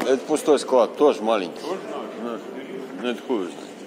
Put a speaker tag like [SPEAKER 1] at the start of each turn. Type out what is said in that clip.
[SPEAKER 1] А это пустой склад, тоже маленький. Тоже? Ну, это хуй знает.